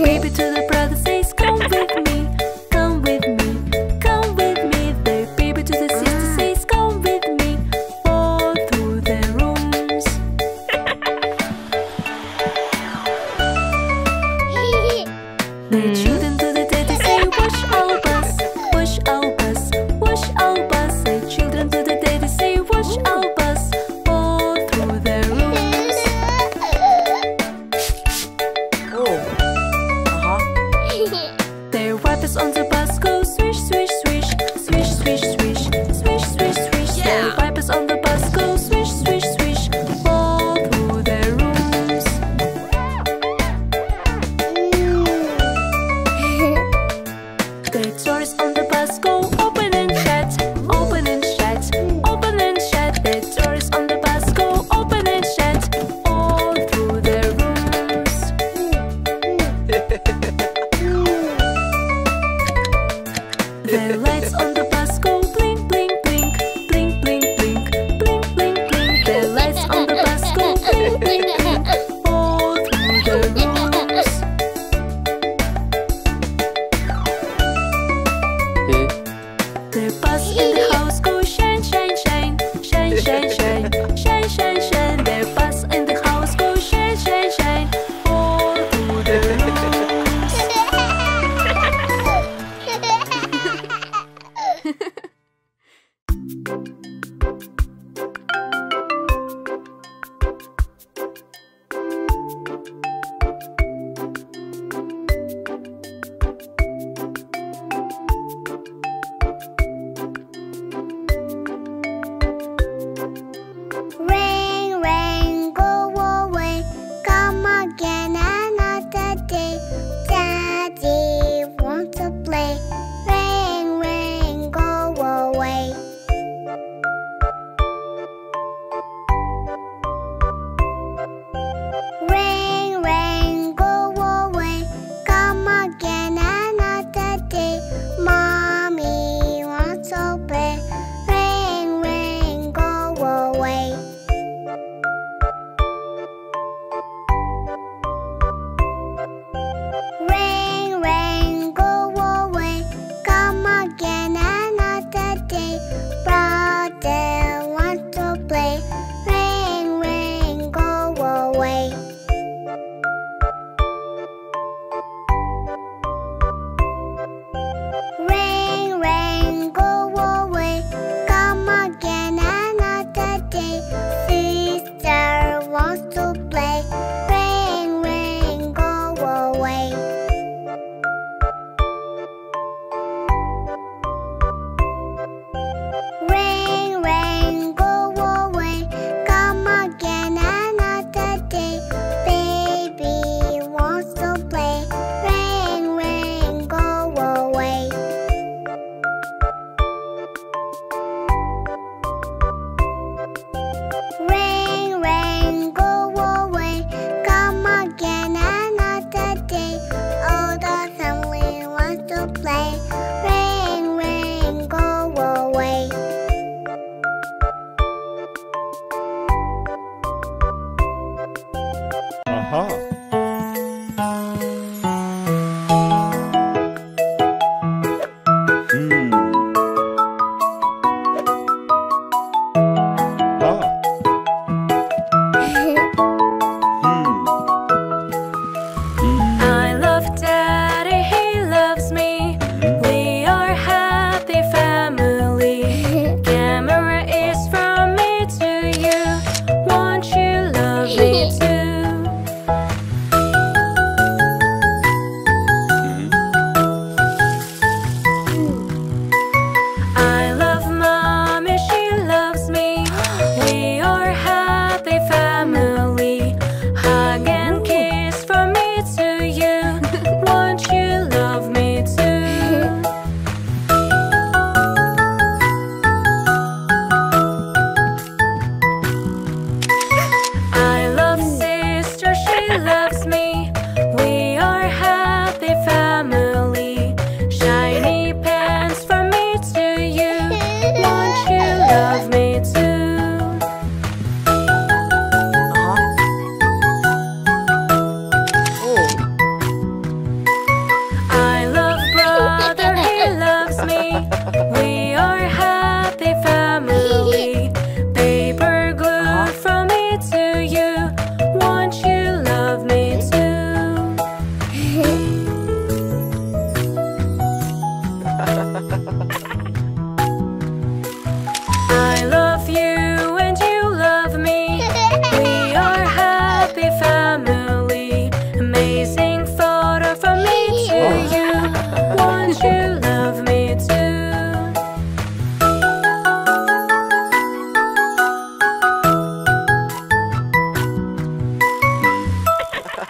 baby to the sepas el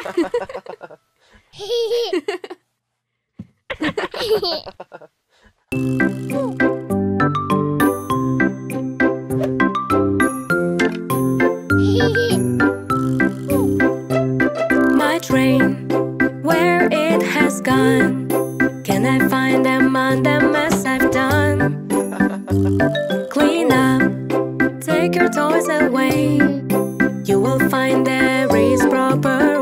My train, where it has gone. Can I find them on the mess I've done? Clean up, take your toys away. You will find there is proper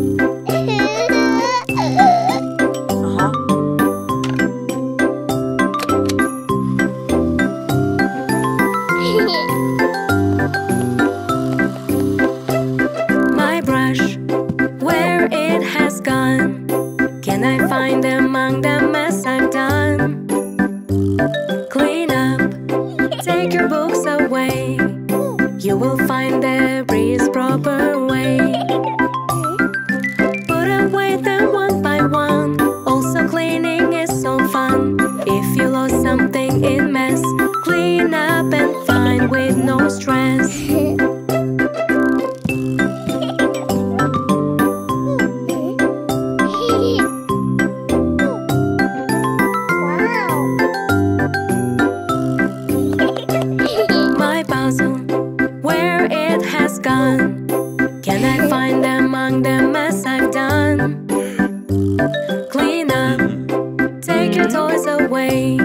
If you way.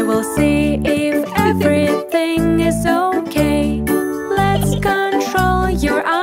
we'll see if everything is okay. Let's control your eyes.